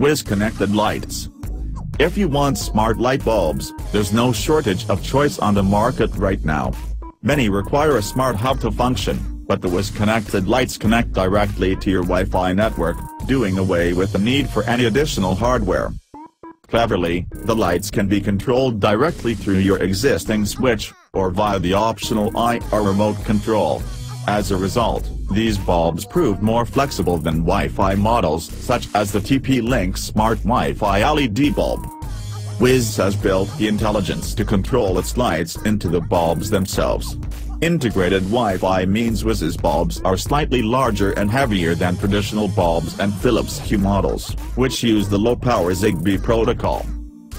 Wiz connected lights. If you want smart light bulbs, there's no shortage of choice on the market right now. Many require a smart hub to function, but the Wiz connected lights connect directly to your Wi-Fi network, doing away with the need for any additional hardware. Cleverly, the lights can be controlled directly through your existing switch, or via the optional IR remote control. As a result, these bulbs proved more flexible than Wi-Fi models such as the TP-Link Smart Wi-Fi LED bulb. Wiz has built the intelligence to control its lights into the bulbs themselves. Integrated Wi-Fi means Wiz's bulbs are slightly larger and heavier than traditional bulbs and Philips Hue models, which use the low-power ZigBee protocol.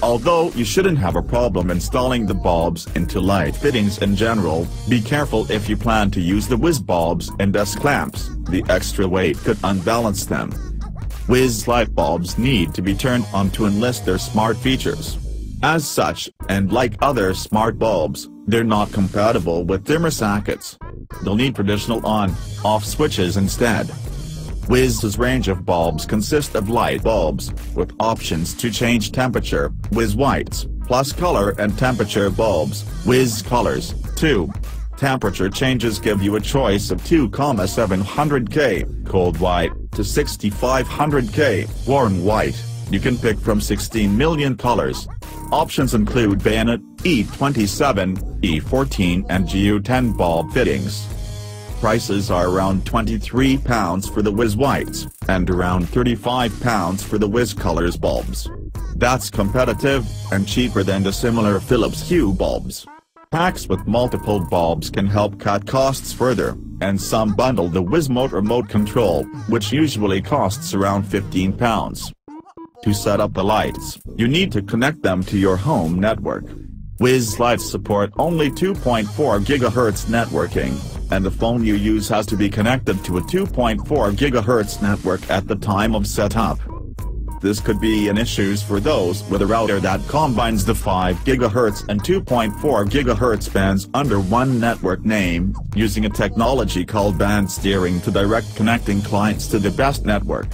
Although you shouldn't have a problem installing the bulbs into light fittings in general, be careful if you plan to use the Wiz bulbs and desk clamps. the extra weight could unbalance them. Wiz light bulbs need to be turned on to enlist their smart features. As such, and like other smart bulbs, they're not compatible with dimmer sockets. They'll need traditional on-off switches instead. Wiz's range of bulbs consist of light bulbs, with options to change temperature, Wiz whites, plus color and temperature bulbs, Wiz colors, too. Temperature changes give you a choice of 2,700K, cold white, to 6500K, warm white. You can pick from 16 million colors. Options include bayonet, E27, E14 and GU10 bulb fittings. Prices are around £23 for the Wiz Whites, and around £35 for the Wiz Colors bulbs. That's competitive, and cheaper than the similar Philips Hue bulbs. Packs with multiple bulbs can help cut costs further, and some bundle the Wizmote remote control, which usually costs around £15. To set up the lights, you need to connect them to your home network. Wiz lights support only 2.4 GHz networking, and the phone you use has to be connected to a 2.4 GHz network at the time of setup. This could be an issue for those with a router that combines the 5 GHz and 2.4 GHz bands under one network name, using a technology called band steering to direct connecting clients to the best network.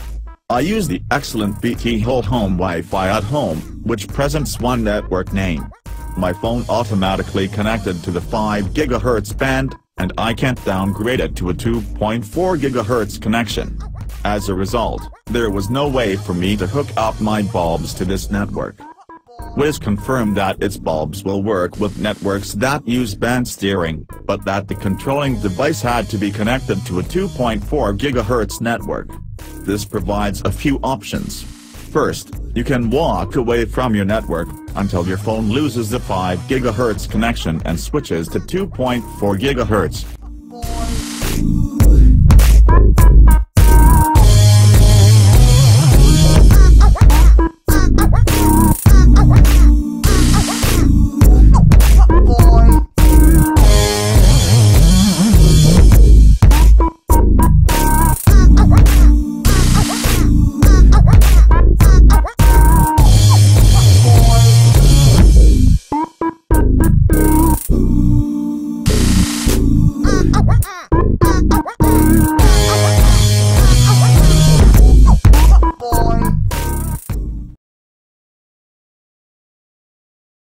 I use the excellent BT Whole Home Wi-Fi at home, which presents one network name. My phone automatically connected to the 5 GHz band, and I can't downgrade it to a 2.4 GHz connection. As a result, there was no way for me to hook up my bulbs to this network. Wiz confirmed that its bulbs will work with networks that use band steering, but that the controlling device had to be connected to a 2.4 GHz network. This provides a few options. First, you can walk away from your network, until your phone loses the 5 GHz connection and switches to 2.4 GHz.